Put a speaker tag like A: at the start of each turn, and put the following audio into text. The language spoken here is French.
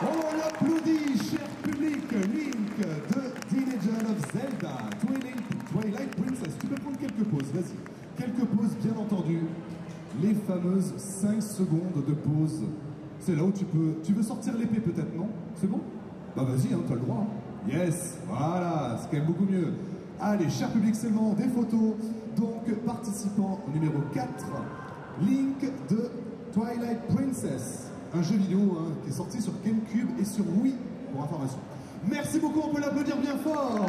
A: On applaudit, cher public, Link de Legend of Zelda, Twilight, Twilight Princess. Tu peux prendre quelques pauses, vas-y. Quelques pauses, bien entendu. Les fameuses 5 secondes de pause. C'est là où tu peux... Tu veux sortir l'épée peut-être, non? C'est bon? Bah vas-y, hein, t'as le droit. hein. Yes, voilà, c'est quand même beaucoup mieux. Allez, cher public, c'est le des photos. Donc, participant numéro 4, Link de Twilight Princess. Un jeu vidéo hein, qui est sorti sur GameCube et sur Wii, pour information. Merci beaucoup, on peut l'applaudir bien fort